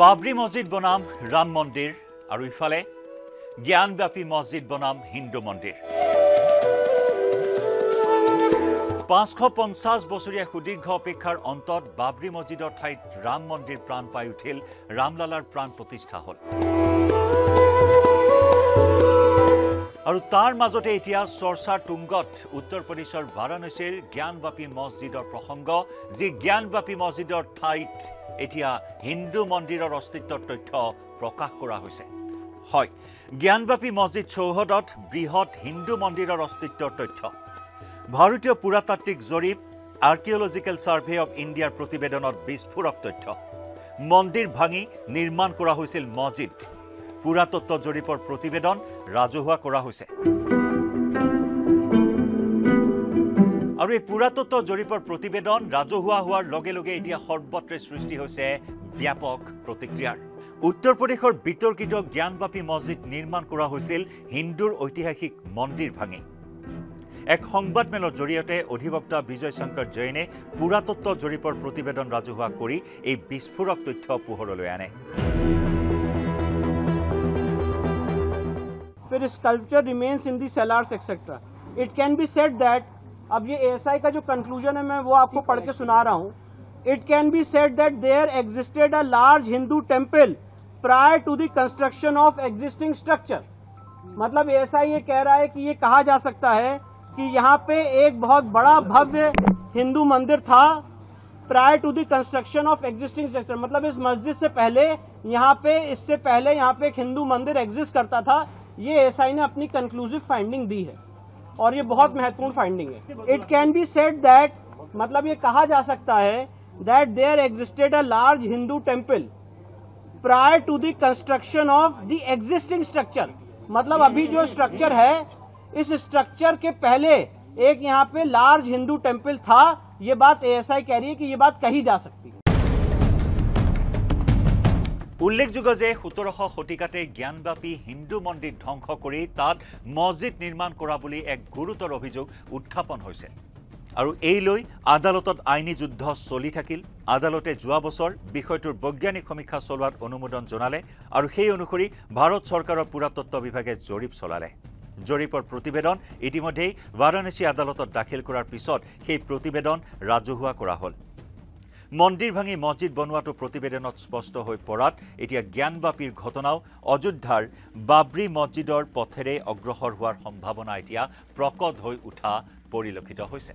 বাবৰি মছজিদ বনাম ৰাম মন্দিৰ আৰু ইফালে জ্ঞানব্যাপী মছজিদ বনাম হিন্দু মন্দিৰ। পাঁচশ পঞ্চাছ বছৰীয়া সুদীৰ্ঘ অপেক্ষাৰ অন্তত বাবৰি মছজিদৰ ঠাইত ৰাম মন্দিৰ প্ৰাণ পাই উঠিল ৰামলালাৰ প্ৰাণ প্ৰতিষ্ঠা হ'ল। আৰু তাৰ মাজতে এতিয়া চৰ্চাৰ তুংগত উত্তৰ প্ৰদেশৰ বাৰাণসীৰ জ্ঞানব্যাপী মছজিদৰ প্ৰসংগ যি জ্ঞানব্যাপী মছজিদৰ ঠাইত এতিয়া হিন্দু মন্দিৰৰ অস্তিত্বৰ তথ্য প্ৰকাশ কৰা হৈছে। হয় জ্ঞানব্যাপী মছজিদ চৌহদত বৃহৎ হিন্দু মন্দিৰৰ অস্তিত্বৰ তথ্য। ভাৰতীয় পুৰাতাত্ত্বিক জৰীপ আৰ্কিঅলজিকেল ছাৰ্ভে অৱ ইণ্ডিয়াৰ প্ৰতিবেদনত বিস্ফোৰক তথ্য। মন্দিৰ ভাঙি নিৰ্মাণ কৰা হৈছিল মছজিদ। পুৰাতত্ত্ব জৰীপৰ প্ৰতিবেদন ৰাজহুৱা কৰা হৈছে। আৰু এই পুৰাতত্ত্ব জৰীপৰ প্ৰতিবেদন ৰাজহুৱা হোৱাৰ লগে লগে এতিয়া সৰ্বত্ৰে সৃষ্টি হৈছে ব্যাপক প্ৰতিক্ৰিয়াৰ। উত্তৰ প্ৰদেশৰ বিতৰ্কিত জ্ঞানব্যাপী মছজিদ নিৰ্মাণ কৰা হৈছিল হিন্দুৰ ঐতিহাসিক মন্দিৰ ভাঙি। এক সংবাদমেলৰ জৰিয়তে অধিবক্তা বিজয় শংকৰ জৈনে পুৰাতত্ত্ব জৰীপৰ প্ৰতিবেদন ৰাজহুৱা কৰি এই বিস্ফোৰক তথ্য পোহৰলৈ আনে। फिर sculpture remains in the cellars etcetera it can be said that अब ये एएसआई का जो कंक्लूजन है, मैं वो आपको पढ़ के सुना रहा हूँ। It can be said that there existed a large Hindu temple prior to the construction of existing structure मतलब एएसआई ये कह रहा है कि ये कहा जा सकता है कि यहाँ पे एक बहुत बड़ा भव्य हिंदू मंदिर था prior to the construction of existing structure मतलब इस मस्जिद से पहले, यहाँ पे, इससे पहले यहाँ पे एक हिंदू मंदिर एग्जिस्ट करता था। ये एएसआई ने अपनी कंक्लूसिव फाइंडिंग दी है और ये बहुत महत्वपूर्ण फाइंडिंग है। It can be said that मतलब ये कहा जा सकता है that there existed a large Hindu temple prior to the construction of the existing structure मतलब अभी जो स्ट्रक्चर है, इस स्ट्रक्चर के पहले एक यहाँ पे लार्ज हिंदू टेंपल था। ये बात एएसआई कह रही है कि ये बात कही जा सकती है। উল্লেখযোগ্য যে সোতৰশ শতিকাতে জ্ঞানব্যাপী হিন্দু মন্দিৰ ধ্বংস কৰি তাত মছজিদ নিৰ্মাণ কৰা বুলি এক গুৰুতৰ অভিযোগ উত্থাপন হৈছে। আৰু এই লৈ আদালতত আইনী যুদ্ধ চলি থাকিল। আদালতে যোৱা বছৰ বিষয়টোৰ বৈজ্ঞানিক সমীক্ষা চলোৱাত অনুমোদন জনালে আৰু সেই অনুসৰি ভাৰত চৰকাৰৰ পুৰাতত্ত্ব বিভাগে জৰীপ চলালে। জৰীপৰ প্ৰতিবেদন ইতিমধ্যেই বাৰাণসী আদালতত দাখিল কৰাৰ পিছত সেই প্ৰতিবেদন ৰাজহুৱা কৰা হ'ল। মন্দিৰ ভাঙি মছজিদ বনোৱাটো প্ৰতিবেদনত স্পষ্ট হৈ পৰাত এতিয়া জ্ঞানব্যাপীৰ ঘটনাও অযোধ্যাৰ বাবৰি মছজিদৰ পথেৰে অগ্ৰসৰ হোৱাৰ সম্ভাৱনা এতিয়া প্ৰকট হৈ উঠা পৰিলক্ষিত হৈছে।